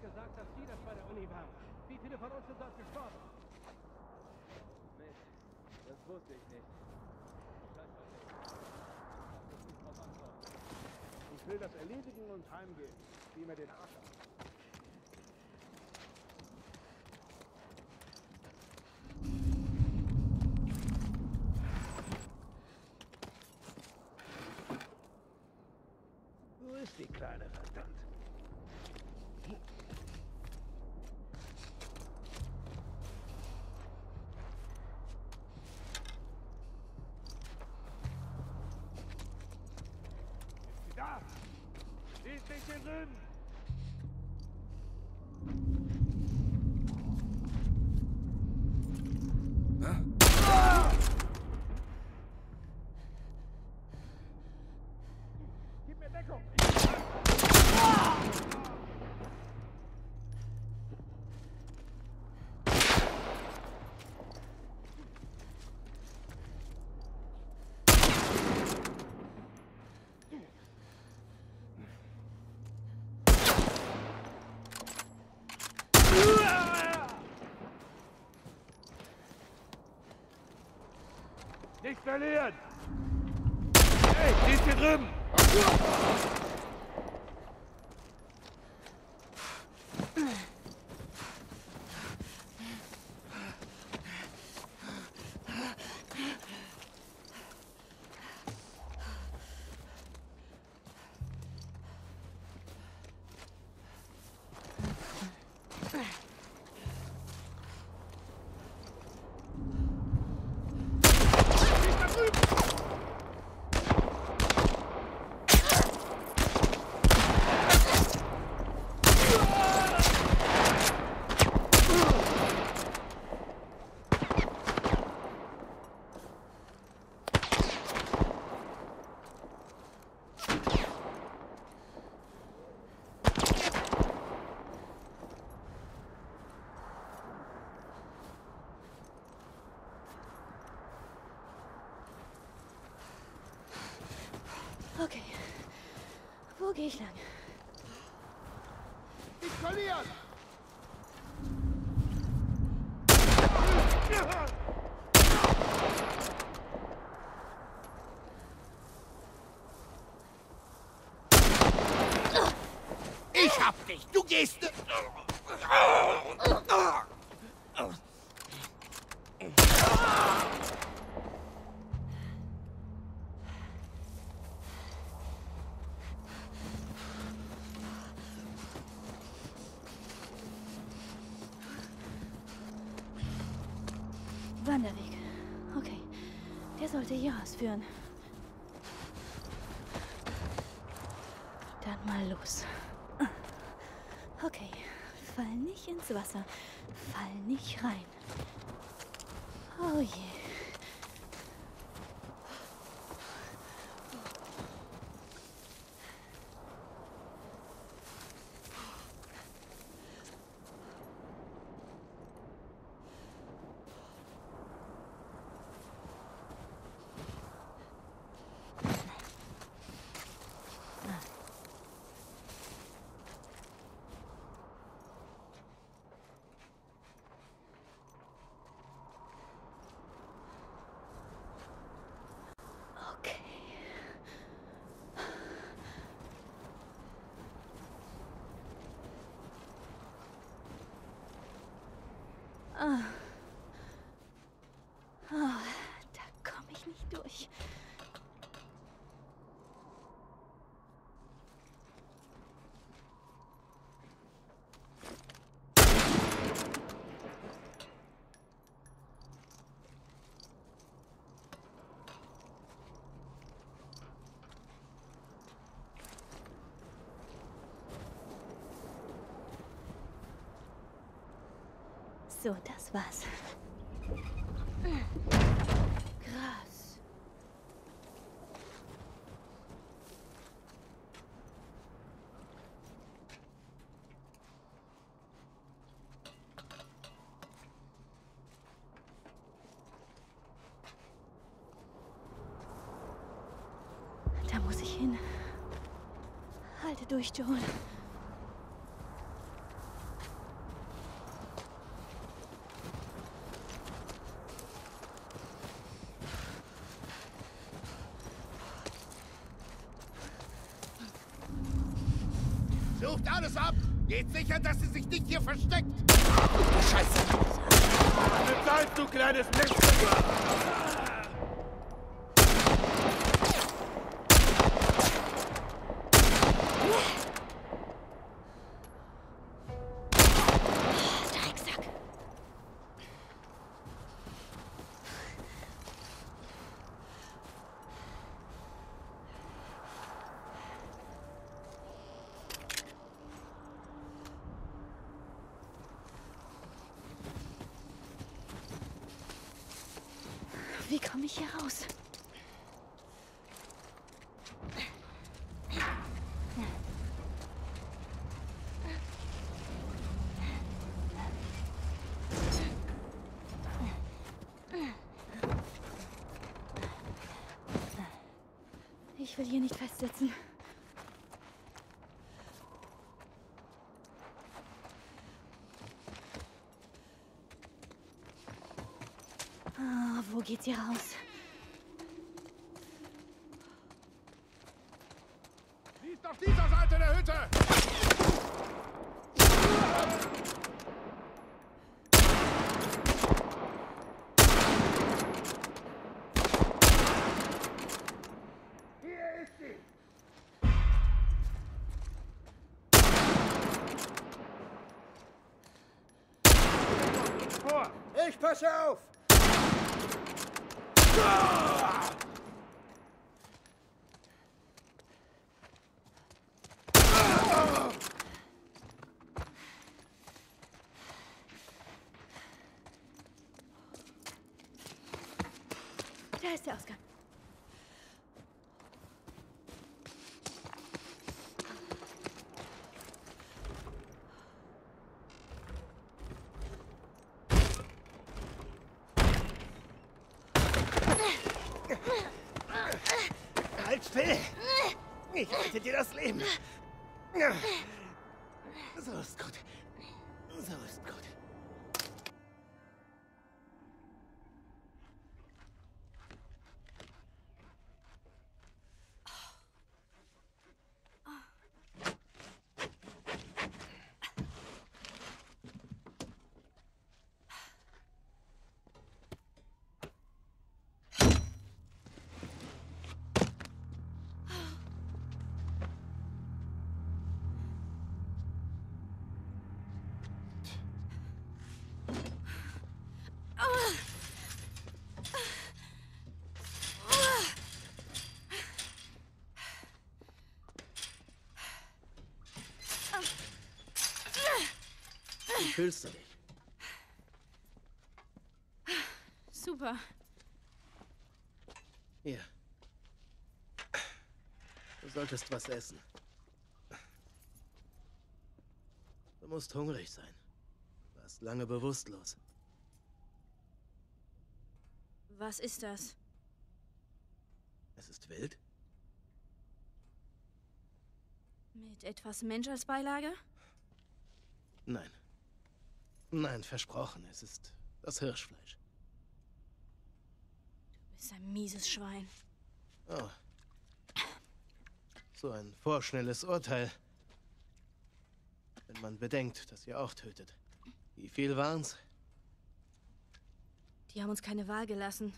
gesagt, dass Sie das bei der Uni waren. Wie viele von uns sind dort gestorben? Mist, das wusste ich nicht. Ich will das erledigen und heimgehen. Sieh mir den Arsch ab. Wo ist die Kleine, verdammt? Ist sie da? Sie ist nicht hier drin! Gib mir Deckung! Nicht verlieren! Hey, sie ist hier drüben! Okay. Wo gehe ich lang? Nicht verlieren! Ich hab dich. Du gehst. Mal los. Okay. Fall nicht ins Wasser. Fall nicht rein. Oh je. Okay. Ah. Ah, da komme ich nicht durch. So, das war's. Halte durch, Joel. Sucht alles ab! Geht sicher, dass sie sich nicht hier versteckt! Scheiße! Bleib, du kleines Miststück! Wie komme ich hier raus? Ich will hier nicht festsitzen. Geht's hier raus? Sie ist auf dieser Seite der Hütte! Hier ist sie! Vor! Ich passe auf! Da ist Wie fühlst du dich? Super. Hier. Du solltest was essen. Du musst hungrig sein. Du warst lange bewusstlos. Was ist das? Es ist wild? Mit etwas Mensch als Beilage? Nein. Nein, versprochen. Es ist das Hirschfleisch. Du bist ein mieses Schwein. Oh. So ein vorschnelles Urteil. Wenn man bedenkt, dass ihr auch tötet. Wie viel waren's? Die haben uns keine Wahl gelassen.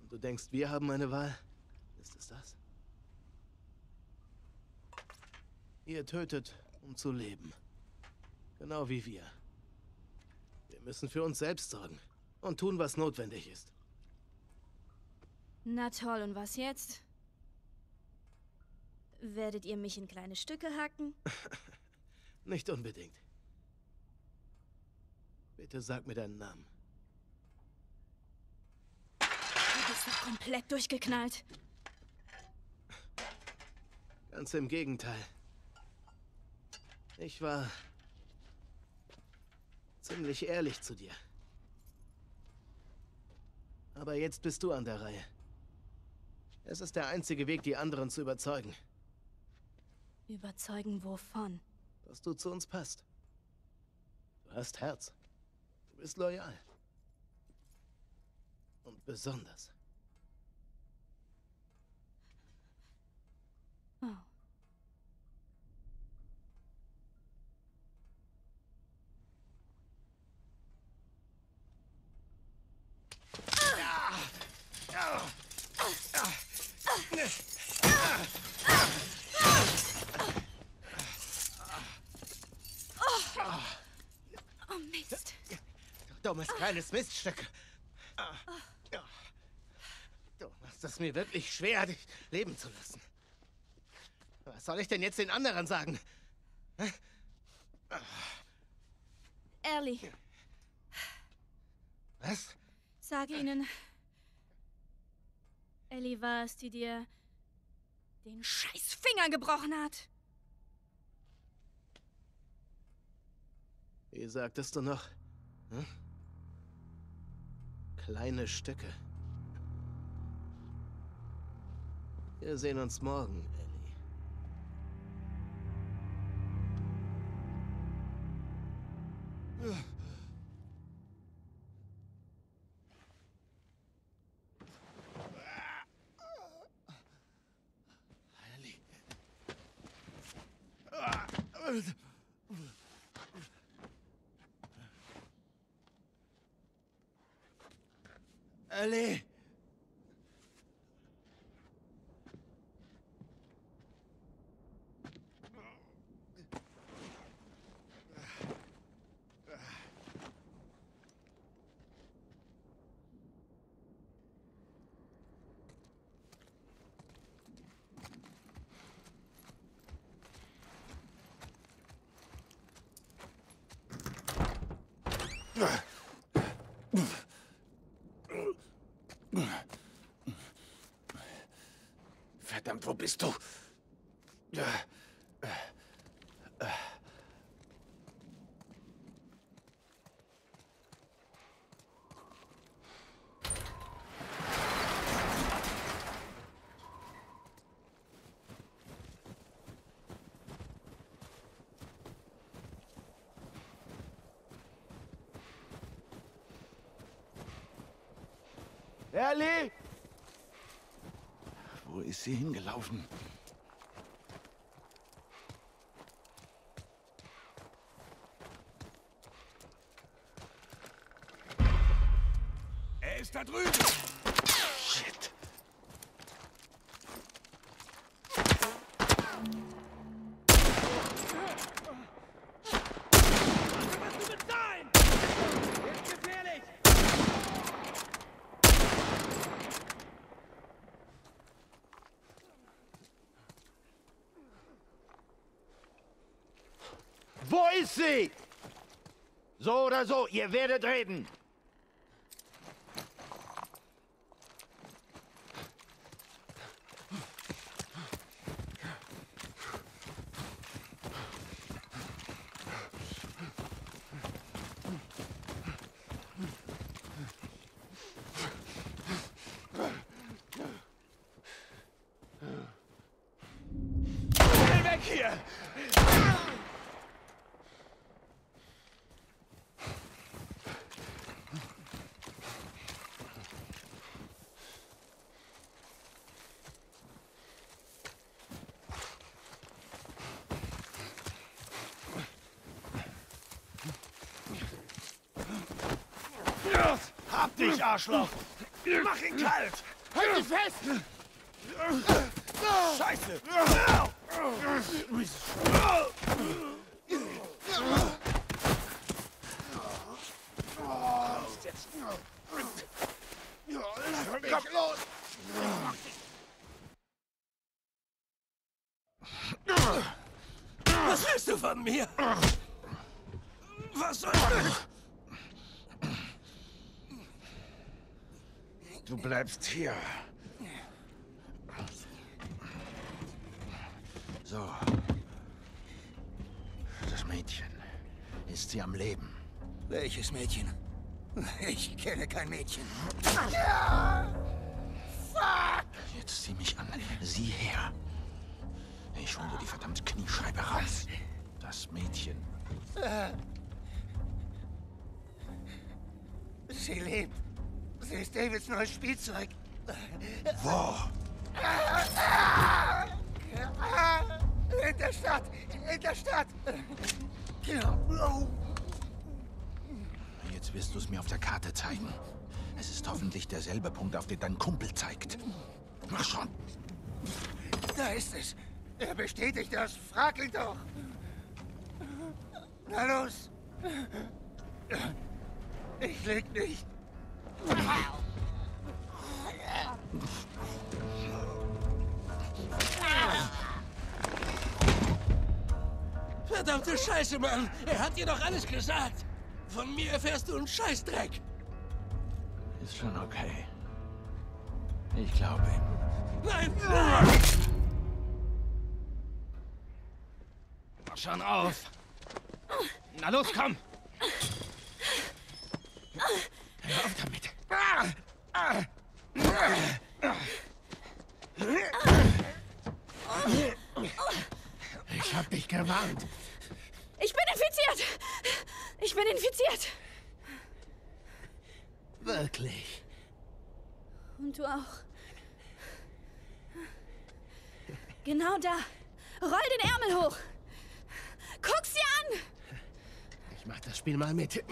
Und du denkst, wir haben eine Wahl? Ist es das? Ihr tötet, um zu leben. Genau wie wir. Wir müssen für uns selbst sorgen und tun, was notwendig ist. Na toll, und was jetzt? Werdet ihr mich in kleine Stücke hacken? Nicht unbedingt. Bitte sag mir deinen Namen. Du bist doch komplett durchgeknallt. Ganz im Gegenteil. Ich war ziemlich ehrlich zu dir. Aber jetzt bist du an der Reihe. Es ist der einzige Weg, die anderen zu überzeugen, Überzeugen wovon? dass du zu uns passt. Du hast Herz. Du bist loyal. Und besonders. Oh. Dummes kleines Miststück. Du machst es mir wirklich schwer, dich leben zu lassen. Was soll ich denn jetzt den anderen sagen? Ellie, Was? sag ihnen. Ellie war es, die dir den scheiß Finger gebrochen hat. Wie sagtest du noch? Hm? Kleine Stücke. Wir sehen uns morgen, Verdammt, wo bist du? Ellie! Wo sie hingelaufen? Er ist da drüben! Shit. Was du mit sein? Jetzt gefährlich! Wo ist sie? So oder so, ihr werdet reden. Schnell weg hier! Hab Arschloch! Mach ihn kalt! Halt dich fest! Scheiße! Komm los! Was willst du von mir? Was soll das? Du bleibst hier. So. Das Mädchen. Ist sie am Leben? Welches Mädchen? Ich kenne kein Mädchen. Jetzt sieh mich an. Sieh her. Ich hol dir die verdammte Kniescheibe raus. Das Mädchen. Sie lebt. Sie ist Davids neues Spielzeug. Wo? In der Stadt. In der Stadt. Genau. Jetzt wirst du es mir auf der Karte zeigen. Es ist hoffentlich derselbe Punkt, auf den dein Kumpel zeigt. Mach schon. Da ist es. Er bestätigt das. Frag ihn doch. Na los. Ich leg nicht. Verdammte Scheiße, Mann! Er hat dir doch alles gesagt! Von mir erfährst du einen Scheißdreck! Ist schon okay. Ich glaube ihm. Nein! Schon auf! Na los, komm! Hör auf damit. Ich hab dich gewarnt. Ich bin infiziert! Ich bin infiziert! Wirklich. Und du auch. Genau da. Roll den Ärmel hoch. Guck sie an! Ich mach das Spiel mal mit.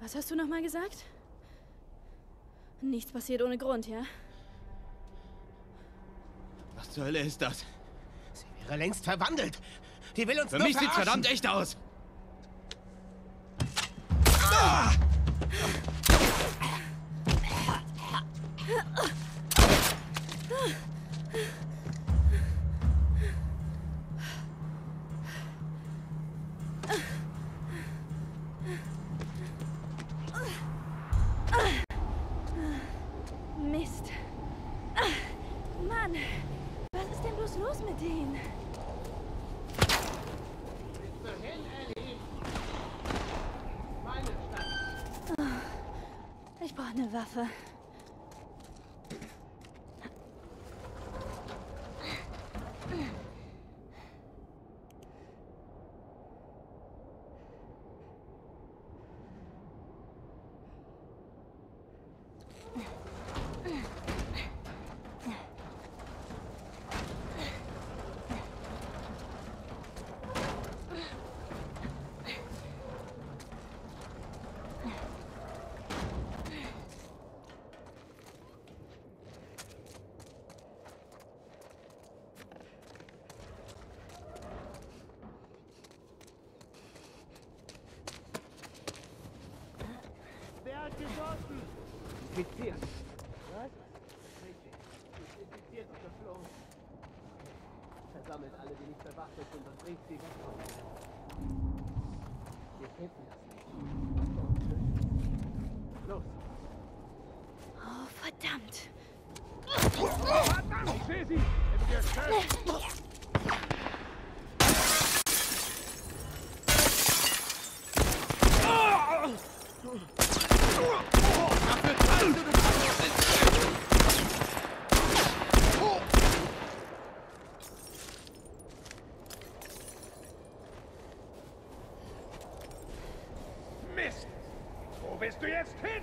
Was hast du nochmal gesagt? Nichts passiert ohne Grund, ja? Was zur Hölle ist das? Sie wäre längst verwandelt. Die will uns Für nur mich sieht's verdammt echt aus! Mist. Waffe. Infiziert. Was? Infiziert und geflohen. Versammelt alle, die nicht bewaffnet sind und bringt sie weg. Wir kämpfen das nicht. Los. Oh, verdammt. Ich sehe sie! Nimm dir Mist! Wo willst du jetzt hin?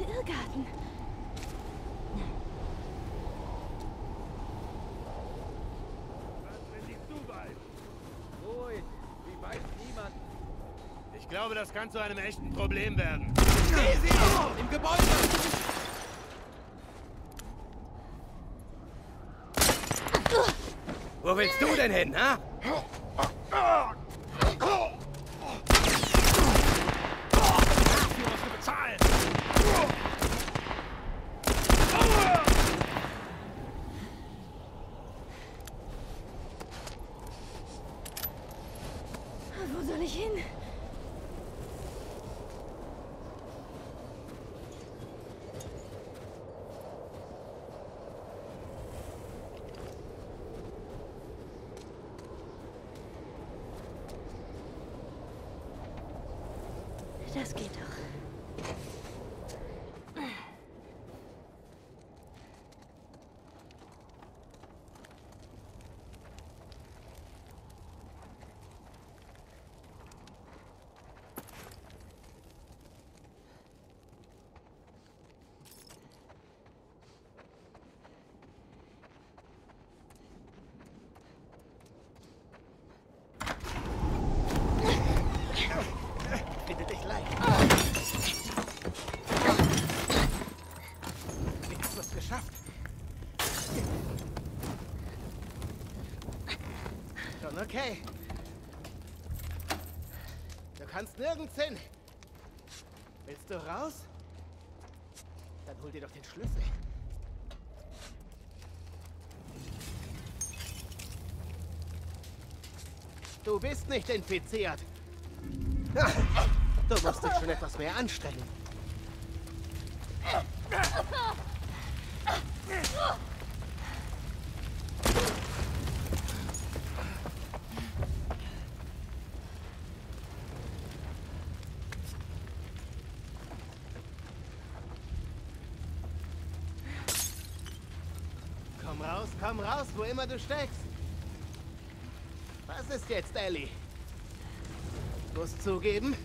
Reinste Irrgarten. Was, wenn die du weißt? Ruhig, wie weiß niemand. Ich glaube, das kann zu einem echten Problem werden. Seh sie! Im Gebäude! Wo willst du denn hin, ha? Dafür musst du bezahlen! Wo soll ich hin? Das geht doch. Finde dich leicht. Wir haben es geschafft. Schon okay. Du kannst nirgends hin. Willst du raus? Dann hol dir doch den Schlüssel. Du bist nicht infiziert. Du musst dich schon etwas mehr anstrengen. Komm raus, komm raus, wo immer du steckst. Was ist jetzt, Ellie? Muss zugeben,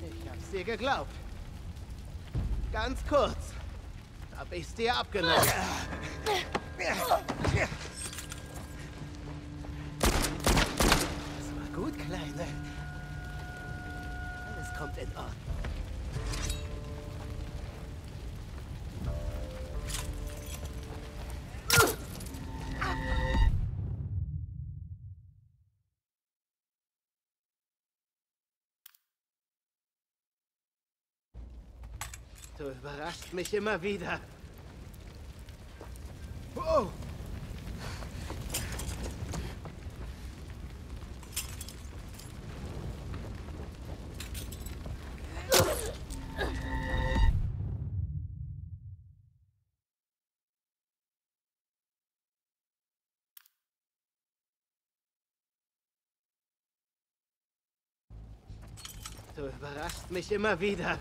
ich hab's dir geglaubt. Ganz kurz. Hab ich's dir abgenommen. Das war gut, Kleine. Alles kommt in Ordnung. Du überraschst mich immer wieder. Oh! Du überraschst mich immer wieder.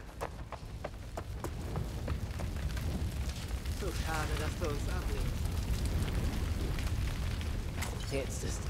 So schade, dass du uns ablehnst. Jetzt ist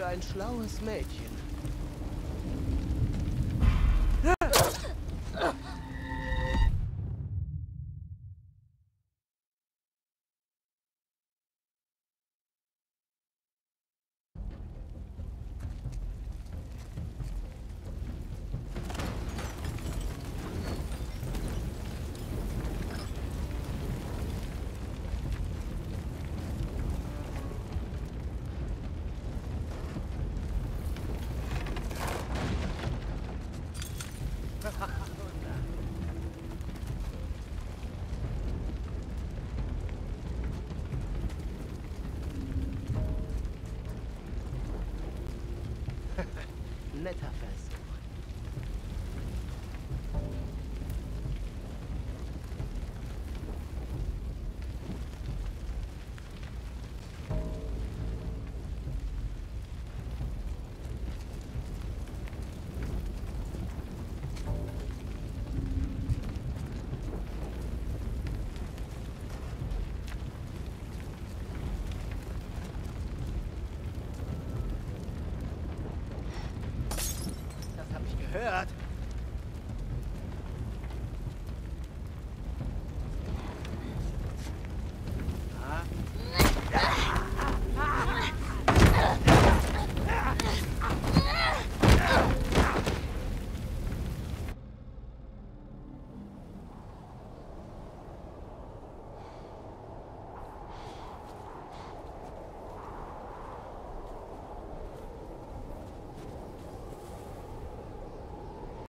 für ein schlaues Mädchen.